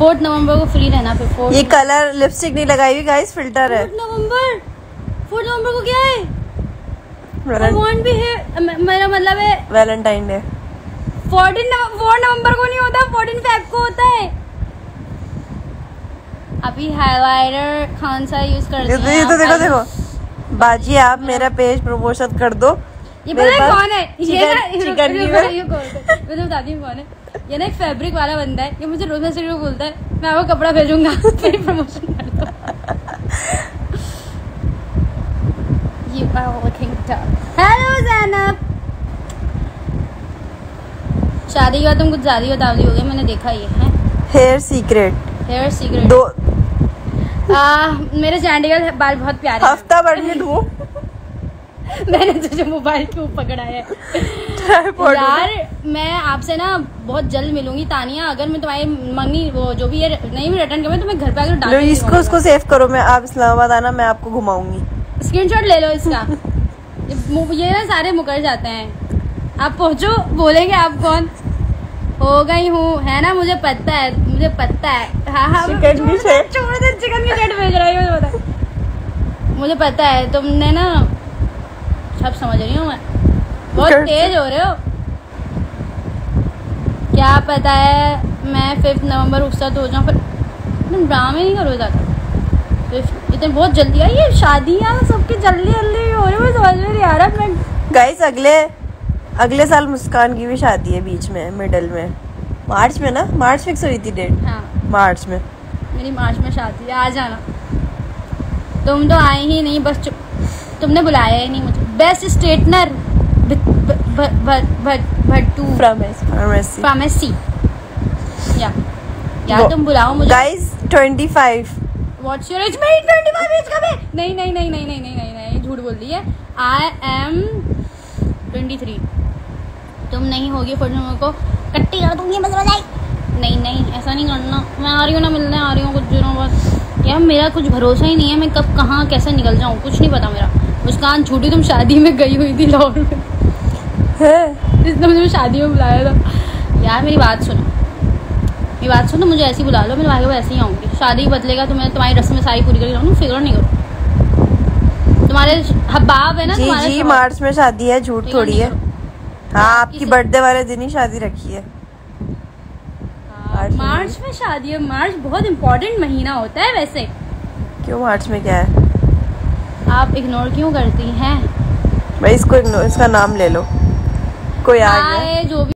Fourth November को free रहना फिर फोर्थ ये कलर लिपस्टिक नहीं लगाई हुई गाइस फ़िल्टर है। Fourth November? फोर्थ नवंबर को क्या है? वैलेंटाइन वॉन्ट भी है मेरा मतलब है Valentine day fourteen four November को नहीं होता फोर्टीन फेब को होता है। अभी हाइलाइटर कौन सा यूज़ करते तो हैं ये तो देखो देखो। बाजी आप मेरा पेज प्रमोशन कर दो। ये पता है कौन है ये ना चिकन- है। ये कौन है? मैं तो बताती हूँ कौन है ये ना एक फैब्रिक वाला बंदा है ये मुझे रोज मैसेज में बोलता है मैं आपको कपड़ा भेजूँगा मेरी प्रमोशन कर दो You are looking tough. Hello Zainab. शादी के बाद तुम कुछ ज़्यादा ही बतावली हो गई मैंने देखा ये है हेयर सीक्रेट हेयर सीक्रेट दो आ, मेरे चंडीगढ़ बाल बहुत प्यारे हैं। हफ़्ता भर में धो मैंने तुझे मोबाइल क्यों पकड़ा है? यार मैं आपसे ना बहुत जल्द मिलूँगी। तानिया अगर मैं तुम्हारी मंगनी वो जो भी है नहीं भी रिटर्न कर तो मैं घर पे आकर डाल इसको इसको सेव करो। मैं आप इस्लामाबाद आना मैं आपको घुमाऊँगी। स्क्रीनशॉट ले लो इसका। ये ना सारे मुकर जाते हैं। आप पहुंचो बोलेंगे आप कौन? हो गई हूँ। है ना मुझे पता है मुझे पता है। हाँ हाँ। छोड़ दे चिकन की भेज रही हूँ मुझे पता है तुमने ना सब समझ रही हूँ मैं। बहुत? तेज हो रहे हो। क्या पता है मैं फिफ्थ नवंबर रुखसत हो जाऊँ फिर तुम ड्रामे नहीं करो ज़्यादा। इतने बहुत जल्दी आई ये शादियाँ सबकी जल्दी जल्दी हो रही है समझ में नहीं आ रहा। मैं गाइस अगले अगले साल मुस्कान की भी शादी है बीच में मिडल में। मार्च में ना? मार्च फिक्स हुई थी डेट हाँ। मार्च में। मेरी मार्च में शादी है आ जाना। तुम तो आए ही नहीं बस तुमने बुलाया ही नहीं मुझे। बेस्ट स्ट्रेटनर भट्टू फार्मेसी फार्मेसी या यार तुम बुलाओ मुझे। गाइस 25 व्हाट्स योर एज मेरी 25 एज कब है? नहीं नहीं नहीं नहीं नहीं नहीं नहीं झूठ बोल रही है। आई एम 23 तुम नहीं होगी फिर मेरे को कट्टी कर दूँगी नहीं नहीं ऐसा नहीं करना। मैं आ रही हूँ ना मिलने आ रही हूँ कुछ दिनों बाद। यार मेरा कुछ भरोसा ही नहीं है मैं कब कहाँ कैसे निकल जाऊँ? कुछ नहीं पता मेरा। मुस्कान झूठी तुम शादी में गई हुई थी लाहौर में। है? इसने मुझे शादी में बुलाया था। यार मेरी बात सुनो। मेरी बात सुनो मुझे ऐसी बुला लो मैं भाई को ऐसे ही आऊँगी। शादी बदलेगा तो मैं तुम्हारी रस्में सारी पूरी करके रहूँगी फ़िक्र नहीं करो। तुम्हारे हबाब है ना जी जी मार्च में शादी है झूठ थोड़ी है। हाँ आपकी बर्थडे वाले दिन ही शादी रखी है। हाँ, मार्च में। शादी है। मार्च बहुत इम्पोर्टेंट महीना होता है वैसे। क्यों मार्च में क्या है? आप इग्नोर क्यों करती हैं? भाई इसको इसका नाम ले लो। कोई आ गया जो भी